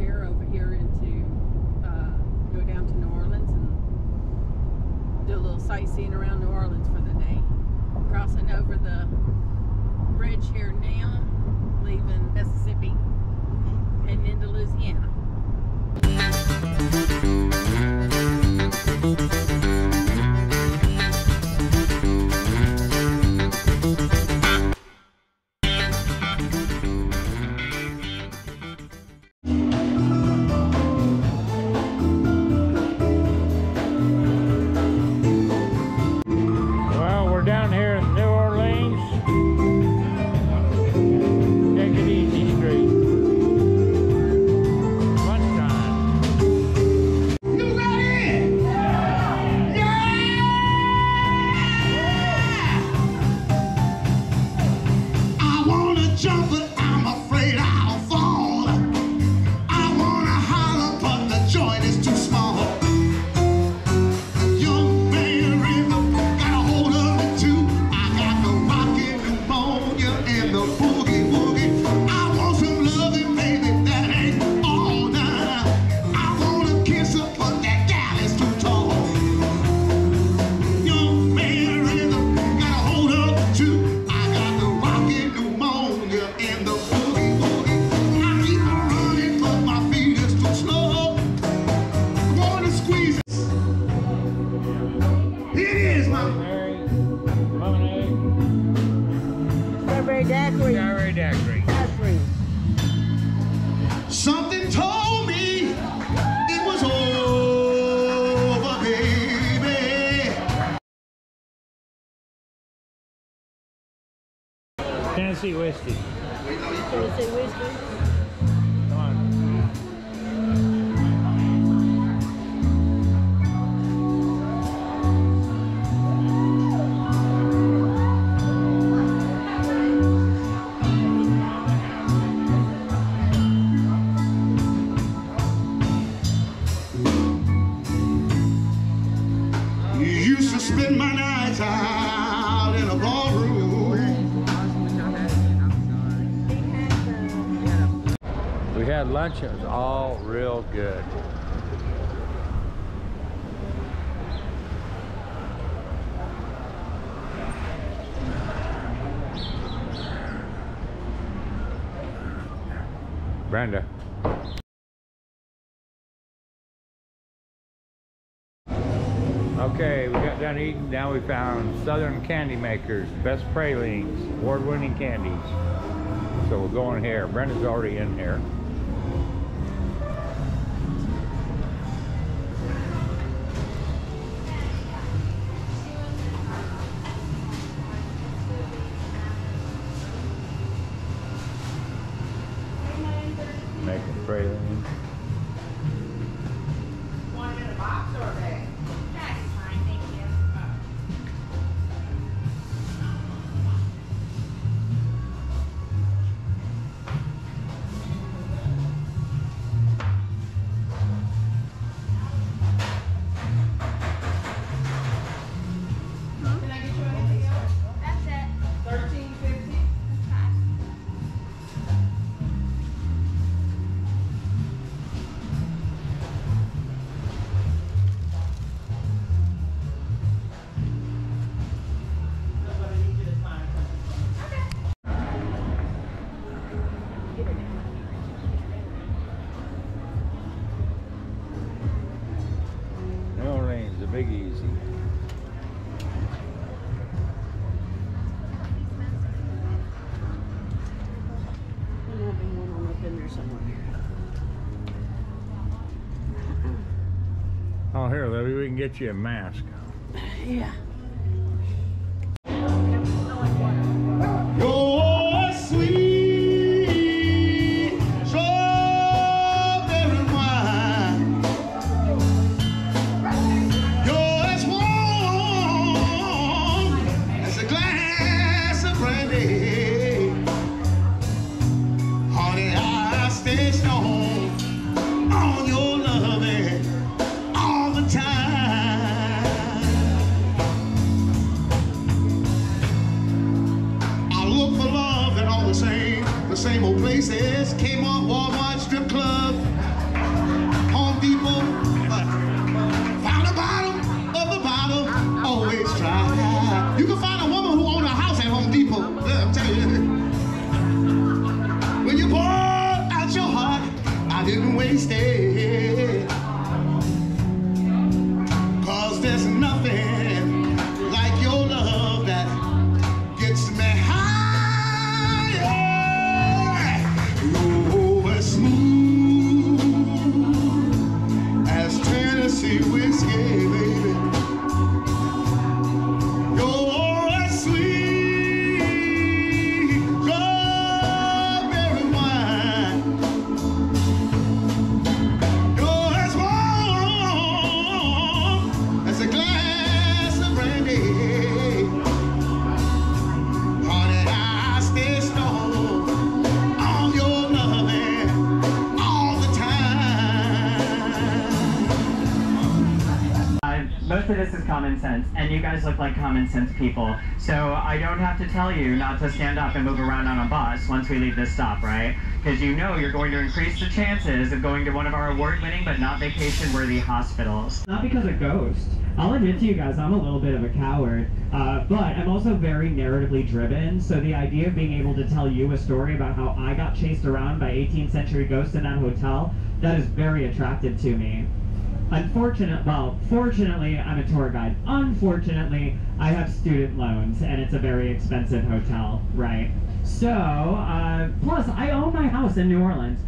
pier over here into uh, go down to New Orleans and do a little sightseeing around New Orleans for the day. Crossing over the bridge here now, leaving Mississippi. Wanna It is, my Mary, lemonade, Strawberry daiquiri. Gary Daiquiri. Daiquiri. Something told me it was over, baby. Tennessee whiskey. Tennessee whiskey. Spend my nights out in a ballroom. We had lunch. It was all real good. Brenda. Done eating. Now we found Southern Candy Makers, best pralines, award-winning candies. So we're going here. Brenda's already in here. Making pralines. Oh, here, Libby, we can get you a mask. Yeah. the same old places. Kmart, Walmart, strip club, Home Depot. But found the bottom of the bottle, always try. You can find a woman who owned a house at Home Depot. Yeah, I'm telling you. When you pour out your heart, I didn't waste it. Most of this is common sense, and you guys look like common sense people. So I don't have to tell you not to stand up and move around on a bus once we leave this stop, right? Because you know you're going to increase the chances of going to one of our award-winning but not vacation-worthy hospitals. Not because of ghosts. I'll admit to you guys, I'm a little bit of a coward, uh, but I'm also very narratively driven. So the idea of being able to tell you a story about how I got chased around by 18th century ghosts in that hotel, that is very attractive to me. Unfortunate, well, fortunately, I'm a tour guide. Unfortunately, I have student loans, and it's a very expensive hotel, right? So, uh, plus, I own my house in New Orleans.